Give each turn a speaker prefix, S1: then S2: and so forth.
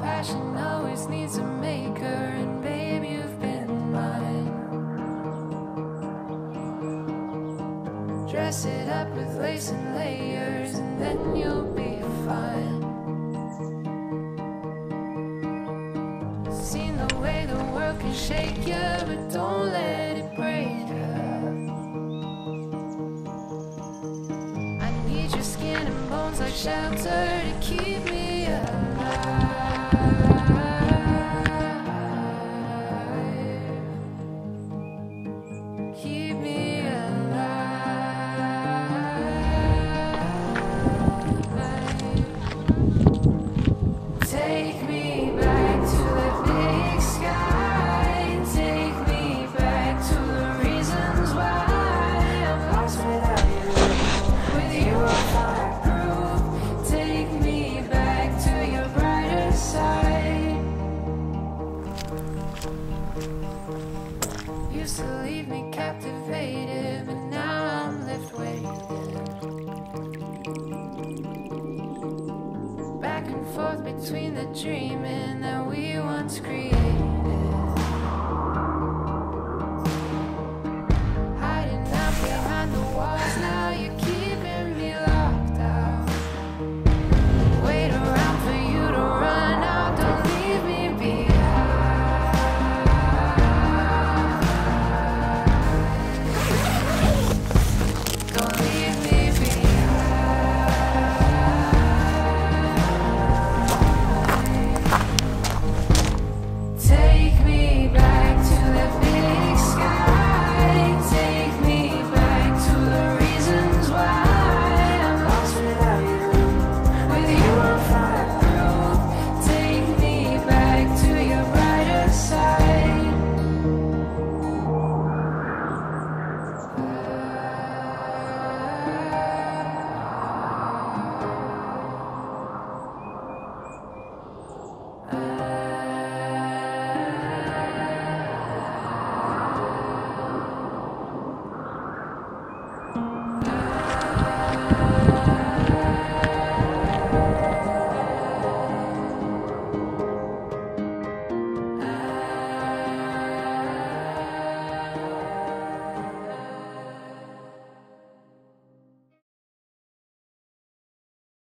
S1: Passion always needs a maker, and babe, you've been mine. Dress it up with lace and layers, and then you'll be fine. Seen the way the world can shake you, but don't let shelter to keep me alive. Keep me alive. Take forth between the dreaming that we once created.